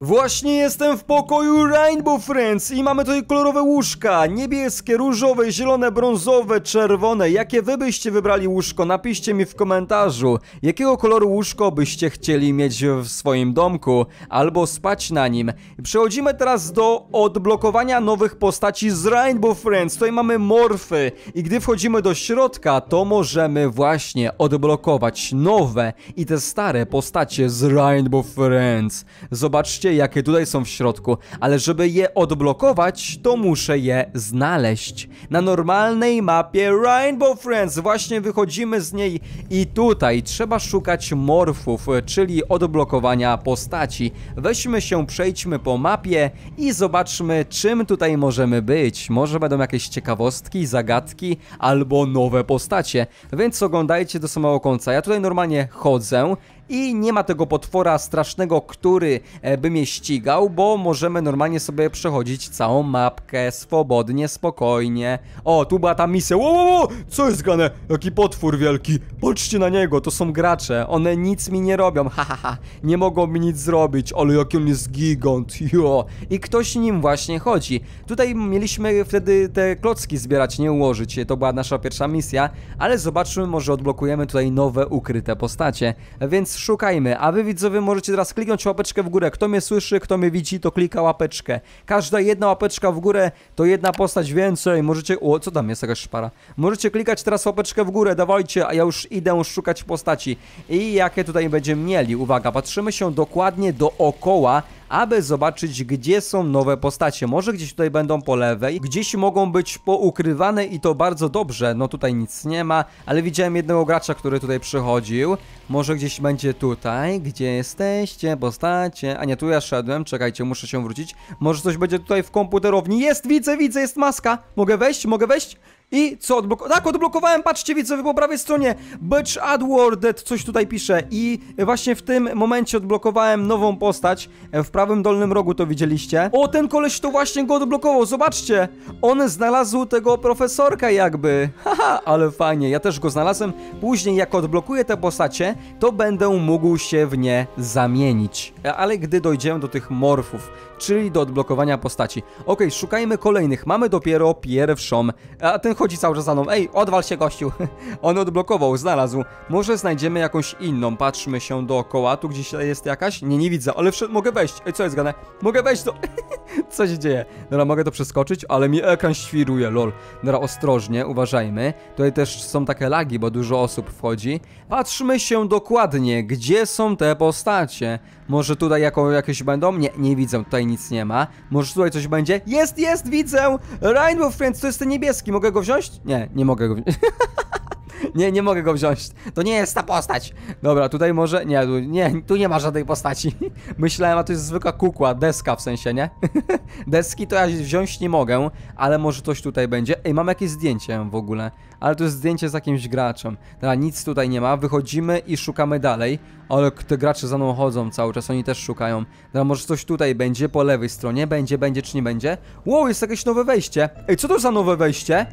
Właśnie jestem w pokoju Rainbow Friends i mamy tutaj kolorowe łóżka. Niebieskie, różowe, zielone, brązowe, czerwone. Jakie wy byście wybrali łóżko? Napiszcie mi w komentarzu. Jakiego koloru łóżko byście chcieli mieć w swoim domku? Albo spać na nim. Przechodzimy teraz do odblokowania nowych postaci z Rainbow Friends. Tutaj mamy morfy i gdy wchodzimy do środka, to możemy właśnie odblokować nowe i te stare postacie z Rainbow Friends. Zobaczcie jakie tutaj są w środku, ale żeby je odblokować, to muszę je znaleźć. Na normalnej mapie Rainbow Friends właśnie wychodzimy z niej i tutaj trzeba szukać morfów, czyli odblokowania postaci. Weźmy się, przejdźmy po mapie i zobaczmy czym tutaj możemy być. Może będą jakieś ciekawostki, zagadki albo nowe postacie, więc oglądajcie do samego końca. Ja tutaj normalnie chodzę i nie ma tego potwora strasznego, który e, by mnie ścigał, bo możemy normalnie sobie przechodzić całą mapkę swobodnie, spokojnie. O, tu była ta misja. Wo, wo, wo! Co jest grane? Jaki potwór wielki. Patrzcie na niego, to są gracze. One nic mi nie robią, ha, ha, ha. Nie mogą mi nic zrobić, ale jaki on jest gigant, jo. I ktoś nim właśnie chodzi. Tutaj mieliśmy wtedy te klocki zbierać, nie ułożyć. To była nasza pierwsza misja, ale zobaczmy, może odblokujemy tutaj nowe ukryte postacie. Więc szukajmy, a wy widzowie możecie teraz kliknąć łapeczkę w górę. Kto mnie słyszy, kto mnie widzi, to klika łapeczkę. Każda jedna łapeczka w górę to jedna postać więcej. Możecie... O, co tam jest jakaś szpara? Możecie klikać teraz łapeczkę w górę, dawajcie, a ja już idę szukać postaci. I jakie tutaj będziemy mieli? Uwaga, patrzymy się dokładnie dookoła aby zobaczyć, gdzie są nowe postacie. Może gdzieś tutaj będą po lewej, gdzieś mogą być poukrywane i to bardzo dobrze. No tutaj nic nie ma, ale widziałem jednego gracza, który tutaj przychodził. Może gdzieś będzie tutaj. Gdzie jesteście, postacie? A nie, tu ja szedłem, czekajcie, muszę się wrócić. Może coś będzie tutaj w komputerowni. Jest, widzę, widzę, jest maska. Mogę wejść, mogę wejść? I co, odblokowałem? Tak, odblokowałem, patrzcie widzowie po prawej stronie. Butch Adwarded, coś tutaj pisze. I właśnie w tym momencie odblokowałem nową postać. W prawym dolnym rogu to widzieliście. O, ten koleś to właśnie go odblokował, zobaczcie. On znalazł tego profesorka jakby. Haha, ale fajnie, ja też go znalazłem. Później jak odblokuję te postacie To będę mógł się w nie zamienić. Ale gdy dojdziemy do tych morfów Czyli do odblokowania postaci Ok, szukajmy kolejnych, mamy dopiero pierwszą A ten chodzi cały czas za mną. Ej, odwal się gościu. On odblokował, znalazł. Może znajdziemy jakąś inną. Patrzmy się dookoła. Tu gdzieś jest jakaś? Nie, nie widzę, ale mogę wejść. Ej, co jest gane? Mogę wejść do... co się dzieje? Dobra, mogę to przeskoczyć, ale mi ekran świruje, lol. Dobra, ostrożnie, uważajmy. Tutaj też są takie lagi, bo dużo osób wchodzi. Patrzmy się dokładnie, gdzie są te postacie. Może tutaj jako, jakieś będą? Nie, nie widzę, tutaj nic nie ma. Może tutaj coś będzie? Jest, jest, widzę! Rainbow Friends, to jest ten niebieski, mogę go wziąć? Nie, nie mogę go wziąć. Nie, nie mogę go wziąć. To nie jest ta postać. Dobra, tutaj może... Nie, tu nie, tu nie ma żadnej postaci. Myślałem, a to jest zwykła kukła, deska w sensie, nie? Deski to ja wziąć nie mogę, ale może coś tutaj będzie. Ej, mam jakieś zdjęcie w ogóle. Ale to jest zdjęcie z jakimś graczem. Dobra, nic tutaj nie ma. Wychodzimy i szukamy dalej. Ale te gracze za mną chodzą cały czas, oni też szukają. Dobra, może coś tutaj będzie, po lewej stronie. Będzie, będzie czy nie będzie? Wow, jest jakieś nowe wejście. Ej, co to za nowe wejście?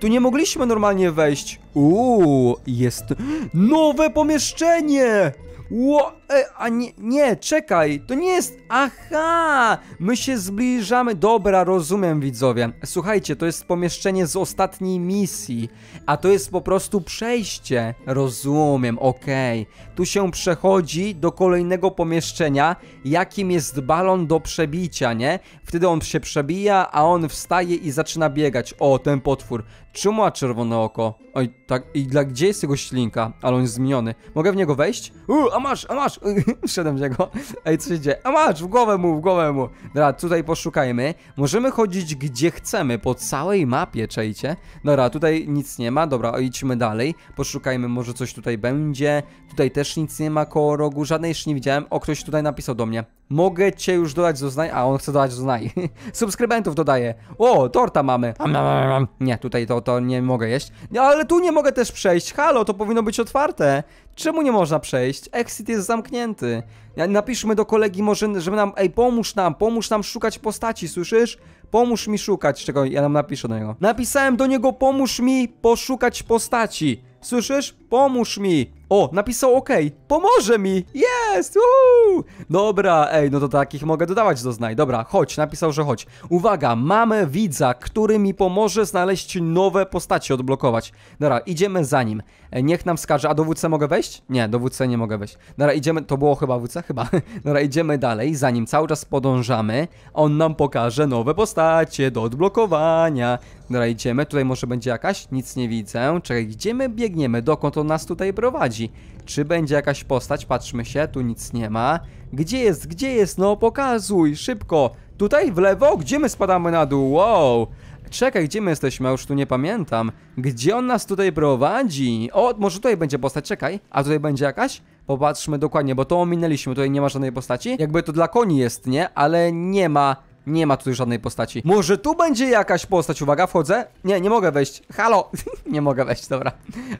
Tu nie mogliśmy normalnie wejść. Uuu, jest nowe pomieszczenie! Ło, e, a nie, nie, czekaj, to nie jest, aha, my się zbliżamy, dobra, rozumiem widzowie, słuchajcie, to jest pomieszczenie z ostatniej misji, a to jest po prostu przejście, rozumiem, okej, okay. tu się przechodzi do kolejnego pomieszczenia, jakim jest balon do przebicia, nie, wtedy on się przebija, a on wstaje i zaczyna biegać, o, ten potwór, czemu ma czerwone oko? Oj, tak, i dla gdzie jest jego ślinka? Ale on jest zmieniony. Mogę w niego wejść? Uuu, a masz, a masz! Wszedłem w niego. Ej, co się dzieje? A masz, w głowę mu, w głowę mu. Dobra, tutaj poszukajmy. Możemy chodzić gdzie chcemy, po całej mapie, czejcie. Dobra, tutaj nic nie ma. Dobra, idźmy dalej. Poszukajmy, może coś tutaj będzie. Tutaj też nic nie ma koło rogu, żadnej jeszcze nie widziałem. O, ktoś tutaj napisał do mnie. Mogę cię już dodać do znaj... A, on chce dodać do znaj. Subskrybentów dodaję. O, torta mamy. Nie, tutaj to, to nie mogę jeść. Nie, ale tu nie mogę też przejść. Halo, to powinno być otwarte. Czemu nie można przejść? Exit jest zamknięty. Napiszmy do kolegi może, żeby nam... Ej, pomóż nam, pomóż nam szukać postaci, słyszysz? Pomóż mi szukać. Czego ja nam napiszę do niego. Napisałem do niego, pomóż mi poszukać postaci. Słyszysz? Pomóż mi. O, napisał OK. Pomoże mi! Jest! Dobra, ej, no to takich mogę dodawać do znaj. Dobra, chodź, napisał, że chodź. Uwaga, mamy widza, który mi pomoże znaleźć nowe postacie, odblokować. Dobra, idziemy za nim. E, Niech nam wskaże. A do WC mogę wejść? Nie, do WC nie mogę wejść. Dobra, idziemy. To było chyba WC? Chyba. Dobra, idziemy dalej. Za nim cały czas podążamy. On nam pokaże nowe postacie do odblokowania. Dobra, idziemy. Tutaj może będzie jakaś? Nic nie widzę. Czekaj, gdzie my biegniemy? Dokąd on nas tutaj prowadzi? Czy będzie jakaś postać? Patrzmy się, tu nic nie ma. Gdzie jest? Gdzie jest? No pokazuj, szybko. Tutaj w lewo? Gdzie my spadamy na dół? Wow. Czekaj, gdzie my jesteśmy? Ja już tu nie pamiętam. Gdzie on nas tutaj prowadzi? O, może tutaj będzie postać, czekaj. A tutaj będzie jakaś? Popatrzmy dokładnie, bo to ominęliśmy, tutaj nie ma żadnej postaci. Jakby to dla koni jest, nie? Ale nie ma, nie ma tutaj żadnej postaci. Może tu będzie jakaś postać, uwaga, wchodzę. Nie, nie mogę wejść. Halo! nie mogę wejść, dobra.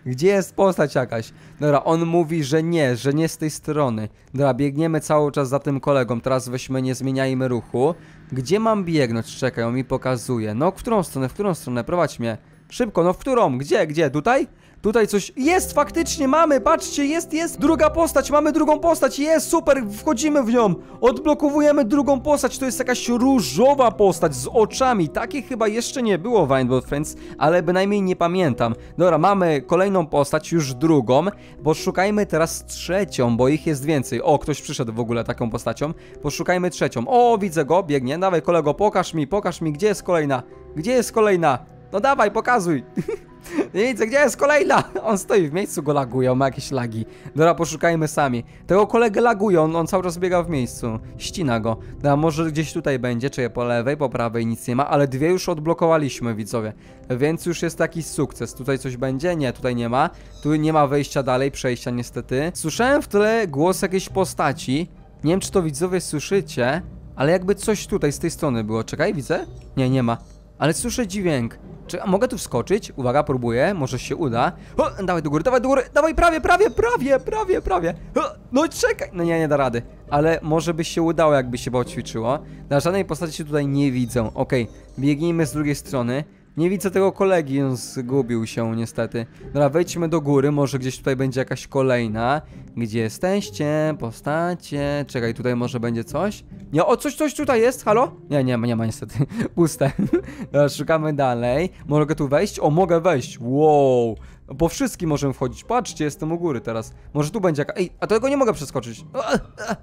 Gdzie jest postać jakaś? Dobra, on mówi, że nie, że nie z tej strony. Dobra, biegniemy cały czas za tym kolegą, teraz weźmy, nie zmieniajmy ruchu. Gdzie mam biegnąć? Czekaj, on mi pokazuje. No, w którą stronę, w którą stronę? Prowadź mnie. Szybko, no w którą? Gdzie, gdzie? Tutaj? Tutaj coś jest, faktycznie mamy, patrzcie, jest, jest druga postać, mamy drugą postać, jest, super, wchodzimy w nią, odblokowujemy drugą postać, to jest jakaś różowa postać z oczami, takich chyba jeszcze nie było w Friends, ale bynajmniej nie pamiętam. Dobra, mamy kolejną postać, już drugą, poszukajmy teraz trzecią, bo ich jest więcej. O, ktoś przyszedł w ogóle taką postacią, poszukajmy trzecią. O, widzę go, biegnie, dawaj kolego, pokaż mi, pokaż mi, gdzie jest kolejna, gdzie jest kolejna, no dawaj, pokazuj. Nie widzę, gdzie jest kolejna? On stoi w miejscu, go laguje, on ma jakieś lagi. Dobra, poszukajmy sami. Tego kolegę laguje, on, on cały czas biega w miejscu. Ścina go. Dobra, może gdzieś tutaj będzie, czy po lewej, po prawej nic nie ma, ale dwie już odblokowaliśmy, widzowie. Więc już jest jakiś sukces. Tutaj coś będzie? Nie, tutaj nie ma. Tu nie ma wejścia dalej, przejścia niestety. Słyszałem w tle głos jakiejś postaci. Nie wiem, czy to widzowie słyszycie, ale jakby coś tutaj z tej strony było. Czekaj, widzę? Nie, nie ma. Ale słyszę dźwięk. Czy mogę tu wskoczyć? Uwaga, próbuję, może się uda. O, dawaj do góry, dawaj do góry, dawaj prawie, prawie, prawie, prawie, prawie. O, no czekaj, no nie, nie da rady. Ale może by się udało, jakby się ćwiczyło. Na żadnej postaci się tutaj nie widzę. Okej, biegnijmy z drugiej strony. Nie widzę tego kolegi, on zgubił się niestety. Dobra, wejdźmy do góry, może gdzieś tutaj będzie jakaś kolejna. Gdzie jesteście? Postacie. Czekaj, tutaj może będzie coś? Nie, o, coś, coś tutaj jest, halo? Nie, nie ma, nie ma niestety. Puste. Dobra, szukamy dalej. Mogę tu wejść? O, mogę wejść. Wow. Po wszystkim możemy wchodzić. Patrzcie, jestem u góry teraz. Może tu będzie jaka... Ej, a tego nie mogę przeskoczyć.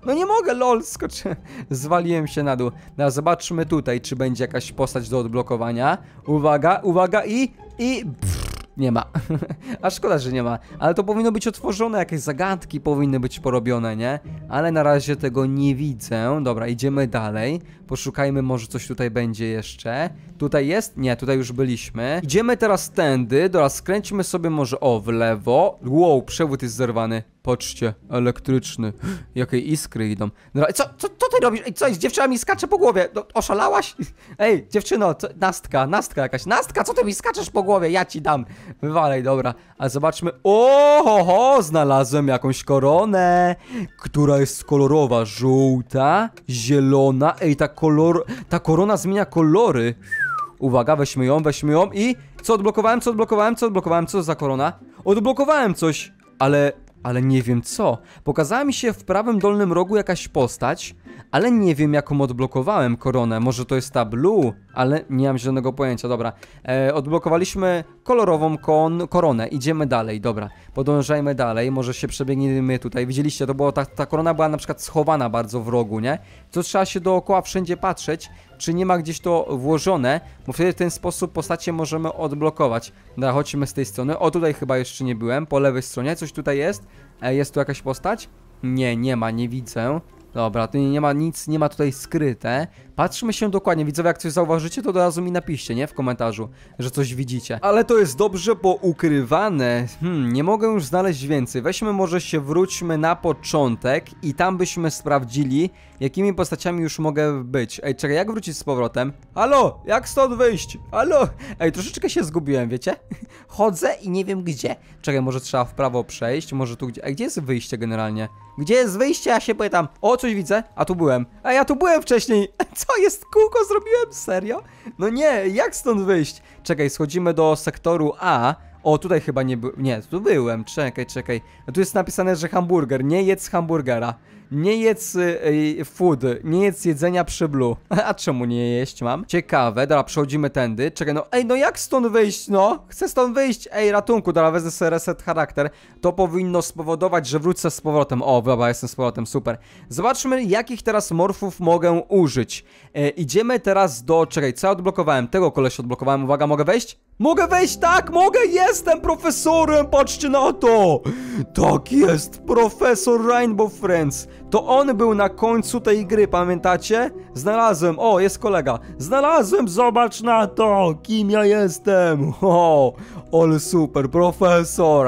No nie mogę, lol, skoczę. Zwaliłem się na dół. Dobra, zobaczmy tutaj, czy będzie jakaś postać do odblokowania. Uwaga, uwaga i... i... Pff. Nie ma. A szkoda, że nie ma. Ale to powinno być otworzone, jakieś zagadki powinny być porobione, nie? Ale na razie tego nie widzę. Dobra, idziemy dalej. Poszukajmy, może coś tutaj będzie jeszcze. Tutaj jest? Nie, tutaj już byliśmy. Idziemy teraz tędy. Dobra, skręćmy sobie może o, w lewo. Wow, przewód jest zerwany. Patrzcie, elektryczny. Jakie iskry idą. Dobra, co, co, co ty robisz? Ej, co jest? Dziewczyna mi skacze po głowie. No, oszalałaś? Ej, dziewczyno, co, nastka, nastka jakaś. Nastka, co ty mi skaczesz po głowie? Ja ci dam. Wywalej, dobra. A zobaczmy. O, ho, ho, znalazłem jakąś koronę, która jest kolorowa. Żółta, zielona. Ej, ta kolor, ta korona zmienia kolory. Uwaga, weźmy ją, weźmy ją i... Co odblokowałem, co odblokowałem, co odblokowałem, co za korona? Odblokowałem coś, ale... Ale nie wiem co. Pokazała mi się w prawym dolnym rogu jakaś postać, ale nie wiem jaką odblokowałem koronę. Może to jest ta blue, ale nie mam żadnego pojęcia. Dobra, e, odblokowaliśmy kolorową kon koronę. Idziemy dalej, dobra. Podążajmy dalej, może się przebiegniemy tutaj. Widzieliście, to było ta, ta korona była na przykład schowana bardzo w rogu, nie? To trzeba się dookoła wszędzie patrzeć, czy nie ma gdzieś to włożone, bo wtedy w ten sposób postacie możemy odblokować. Dobra, chodźmy z tej strony. O, tutaj chyba jeszcze nie byłem, po lewej stronie. Coś tutaj jest? E, jest tu jakaś postać? Nie, nie ma, nie widzę. Dobra, tu nie ma nic, nie ma tutaj skryte. Patrzmy się dokładnie, widzowie, jak coś zauważycie, to od razu mi napiszcie, nie? W komentarzu, że coś widzicie. Ale to jest dobrze poukrywane. Hmm, nie mogę już znaleźć więcej. Weźmy może się wróćmy na początek i tam byśmy sprawdzili, jakimi postaciami już mogę być. Ej, czekaj, jak wrócić z powrotem? Halo, jak stąd wyjść? Halo? Ej, troszeczkę się zgubiłem, wiecie? Chodzę i nie wiem gdzie. Czekaj, może trzeba w prawo przejść, może tu gdzie... Ej, gdzie jest wyjście generalnie? Gdzie jest wyjście? Ja się pytam. O, coś widzę. A tu byłem. A ja tu byłem wcześniej. Co jest? Kółko zrobiłem? Serio? No nie, jak stąd wyjść? Czekaj, schodzimy do sektoru A. O, tutaj chyba nie był. Nie, tu byłem. Czekaj, czekaj. A tu jest napisane, że hamburger. Nie jedz hamburgera. Nie jedz y, y, food, nie jedz jedzenia przy blue. A czemu nie jeść mam? Ciekawe, dobra, przechodzimy tędy. Czekaj, no ej, no jak stąd wyjść, no? Chcę stąd wyjść, ej, ratunku, dobra, wezmę sobie reset charakter. To powinno spowodować, że wrócę z powrotem. O, dobra, jestem z powrotem, super. Zobaczmy, jakich teraz morfów mogę użyć. E, idziemy teraz do, czekaj, co ja odblokowałem? Tego koleś odblokowałem, uwaga, mogę wejść? Mogę wejść, tak, mogę, jestem profesorem, patrzcie na to! Tak jest, profesor Rainbow Friends. To on był na końcu tej gry, pamiętacie? Znalazłem, o, jest kolega. Znalazłem, zobacz na to, kim ja jestem. O, ale super, profesor.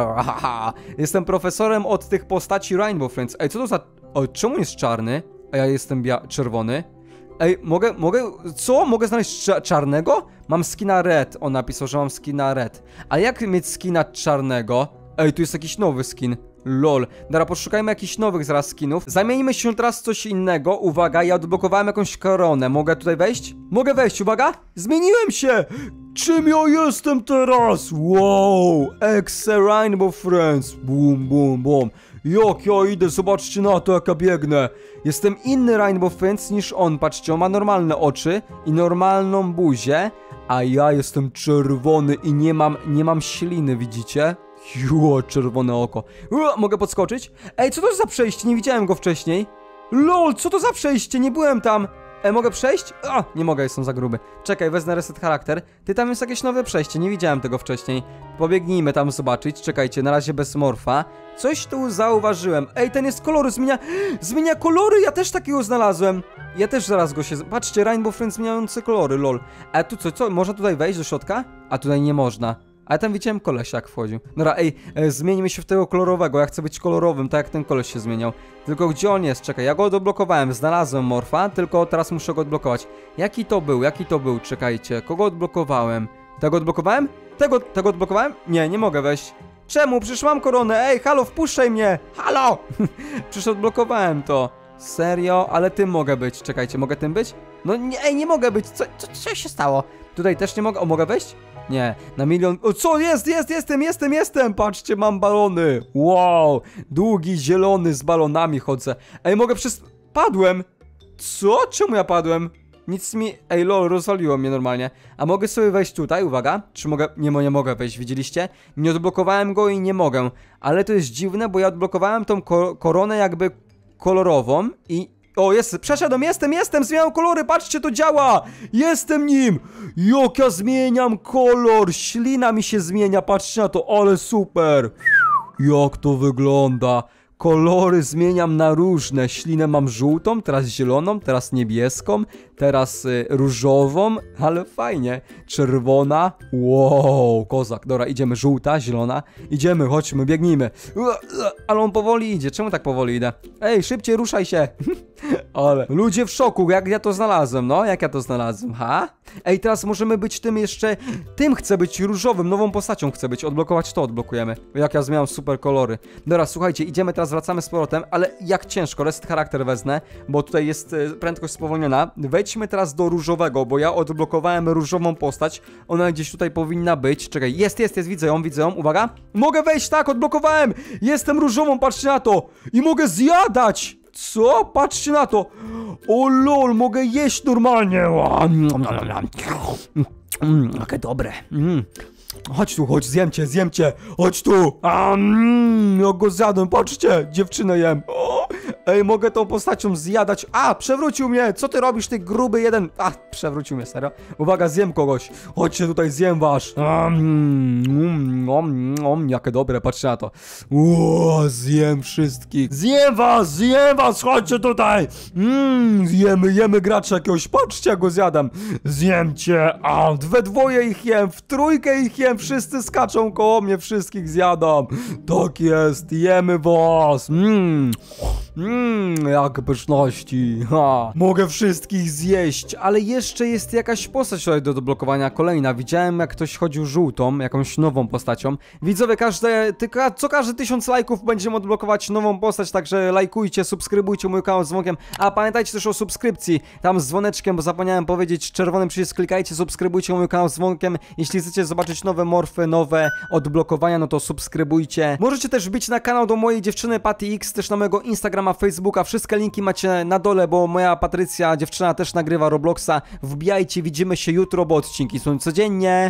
Jestem profesorem od tych postaci Rainbow Friends. Ej, co to za... O, czemu jest czarny? A ja jestem czerwony? Ej, mogę, mogę, co? Mogę znaleźć cza czarnego? Mam skina red, on napisał, że mam skina red. A jak mieć skina czarnego? Ej, tu jest jakiś nowy skin. Lol. Dobra, poszukajmy jakichś nowych zaraz skinów. Zamienimy się teraz w coś innego. Uwaga, ja odblokowałem jakąś koronę. Mogę tutaj wejść? Mogę wejść, uwaga! Zmieniłem się! Czym ja jestem teraz? Wow! Exe Rainbow Friends. Boom, boom, boom. Jak ja idę, zobaczcie na to, jak ja biegnę. Jestem inny Rainbow Friends niż on. Patrzcie, on ma normalne oczy i normalną buzię, a ja jestem czerwony i nie mam, nie mam śliny, widzicie? Jo, czerwone oko. Mogę podskoczyć? Ej, co to za przejście? Nie widziałem go wcześniej. LOL, co to za przejście? Nie byłem tam. E, mogę przejść? A, nie mogę, jestem za gruby. Czekaj, wezmę reset charakter. Ty, tam jest jakieś nowe przejście, nie widziałem tego wcześniej. Pobiegnijmy tam zobaczyć, czekajcie, na razie bez morfa. Coś tu zauważyłem. Ej, ten jest kolory, zmienia... Zmienia kolory, ja też takiego znalazłem. Ja też zaraz go się... Patrzcie, Rainbow Friends zmieniające kolory, lol. A tu co, co, można tutaj wejść do środka? A tutaj nie można. Ale tam widziałem kolesia jak wchodził. Dobra, ej, e, zmieńmy się w tego kolorowego, ja chcę być kolorowym, tak jak ten koleś się zmieniał. Tylko gdzie on jest? Czekaj, ja go odblokowałem, znalazłem morfa, tylko teraz muszę go odblokować. Jaki to był? Jaki to był? Czekajcie, kogo odblokowałem? Tego odblokowałem? Tego, tego odblokowałem? Nie, nie mogę wejść. Czemu? Przecież mam koronę, ej, halo, wpuszczaj mnie! Halo! Przecież odblokowałem to. Serio? Ale tym mogę być. Czekajcie, mogę tym być? No nie, ej, nie mogę być. Co, co, co się stało? Tutaj też nie mogę. O, mogę wejść? Nie, na milion... O, co jest? Jest, jestem, jestem, jestem! Patrzcie, mam balony! Wow! Długi, zielony, z balonami chodzę. Ej, mogę przez... Padłem! Co? Czemu ja padłem? Nic mi... Ej, lol, rozwaliło mnie normalnie. A mogę sobie wejść tutaj, uwaga. Czy mogę... Nie, nie mogę wejść, widzieliście? Nie odblokowałem go i nie mogę. Ale to jest dziwne, bo ja odblokowałem tą ko koronę jakby kolorową i o, jest, przeszedłem, jestem, jestem, zmieniam kolory, patrzcie, to działa! Jestem nim! Jak ja zmieniam kolor, ślina mi się zmienia, patrzcie na to, ale super! Jak to wygląda? Kolory zmieniam na różne. Ślinę mam żółtą, teraz zieloną, teraz niebieską, teraz y, różową, ale fajnie. Czerwona. Wow, kozak. Dobra, idziemy. Żółta, zielona. Idziemy, chodźmy, biegnijmy. Ale on powoli idzie. Czemu tak powoli idę? Ej, szybciej, ruszaj się. ale ludzie w szoku, jak ja to znalazłem, no? Jak ja to znalazłem, ha? Ej, teraz możemy być tym jeszcze... Tym chcę być różowym, nową postacią chcę być. Odblokować to odblokujemy. Jak ja zmieniam super kolory. Dobra, słuchajcie, idziemy teraz, wracamy z powrotem, ale jak ciężko, reset charakter wezmę, bo tutaj jest e, prędkość spowolniona. Wejdźmy teraz do różowego, bo ja odblokowałem różową postać. Ona gdzieś tutaj powinna być. Czekaj, jest, jest, jest, widzę ją, widzę ją, uwaga. Mogę wejść, tak, odblokowałem! Jestem różową, patrzcie na to! I mogę zjadać! Co? Patrzcie na to! O lol, mogę jeść normalnie! Mm, jakie dobre. Mm. Chodź tu, chodź, zjem cię, zjem cię. Chodź tu. Mm, ja go zjadłem, patrzcie, dziewczynę jem. O, ej, mogę tą postacią zjadać. A, przewrócił mnie. Co ty robisz, ty gruby jeden? A, przewrócił mnie, serio. Uwaga, zjem kogoś. Chodźcie tutaj, zjem wasz. Mm, om, om, jakie dobre, patrzcie na to. Ło, zjem wszystkich. Zjem was, zjem was, chodźcie tutaj. Mm, zjemy, jemy gracza jakiegoś. Patrzcie, go zjadam. Zjem cię. A, we dwoje ich jem, w trójkę ich jem, wszyscy skaczą koło mnie, wszystkich zjadam. Tak jest, jemy was. Mm. Mmm, jak pyszności. Ha. Mogę wszystkich zjeść, ale jeszcze jest jakaś postać tutaj do odblokowania, kolejna. Widziałem jak ktoś chodził żółtą, jakąś nową postacią. Widzowie, każde, tylko co każdy tysiąc lajków będziemy odblokować nową postać, także lajkujcie, subskrybujcie mój kanał z dzwonkiem, a pamiętajcie też o subskrypcji, tam z dzwoneczkiem, bo zapomniałem powiedzieć, czerwony przycisk klikajcie, subskrybujcie mój kanał z dzwonkiem, jeśli chcecie zobaczyć nowe morfy, nowe odblokowania, no to subskrybujcie. Możecie też wbić na kanał do mojej dziewczyny Patty X, też na mojego Instagrama, Facebooka, wszystkie linki macie na dole, bo moja Patrycja, dziewczyna też nagrywa Robloxa, wbijajcie, widzimy się jutro, bo odcinki są codziennie.